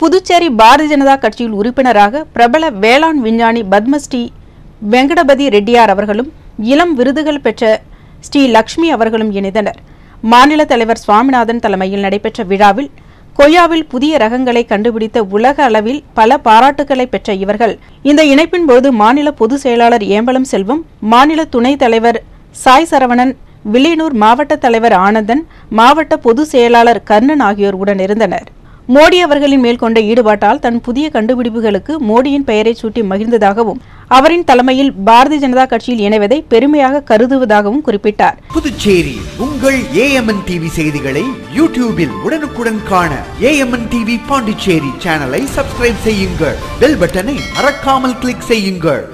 புதுச்சேரி பாரதிய ஜனதா கட்சியில் உறுப்பினராக பிரபல வேளாண் விஞ்ஞானி பத்மஸ்ரீ வெங்கடபதி ரெட்டியார் அவர்களும் இளம் விருதுகள் பெற்ற ஸ்ரீ லக்ஷ்மி அவர்களும் இணைந்தனர். மாநில தலைவர் சுவாமிநாதன் தலைமையில் நடைபெற்ற விழாவில் கொய்யாவில் புதிய ரகங்களை கண்டுபிடித்த உலக அளவில் பல பாராட்டுகளை பெற்ற இவர்கள். இந்த இணைப்பின் போது மாநில பொதுச் செயலாளர் ஏம்பலம் செல்வம் மாநில துணைத் தலைவர் சாய் சரவணன் வில்லியனூர் மாவட்ட தலைவர் ஆனந்தன் மாவட்ட பொதுச் செயலாளர் கர்ணன் ஆகியோர் உடன் இருந்தனர். மோடி அவர்களின் மேல் கொண்ட ஈடுபாட்டால் தன் புதிய கண்டுபிடிப்புகளுக்கு மோடியின் பெயரை சூட்டி மகிழ்ந்ததாகவும் அவரின் தலைமையில் பாரதிய ஜனதா கட்சியில் இணைவதை பெருமையாக கருதுவதாகவும் குறிப்பிட்டார். புதுச்சேரி உங்கள் ஏஎம்என் டிவி செய்திகளை யூடியூபில் உடனுக்குடன் காண ஏஎம்என் டிவி பாண்டிச்சேரி சேனலை சப்ஸ்கிரைப் செய்யுங்கள். பெல் பட்டனை மறக்காமல் கிளிக் செய்யுங்கள்.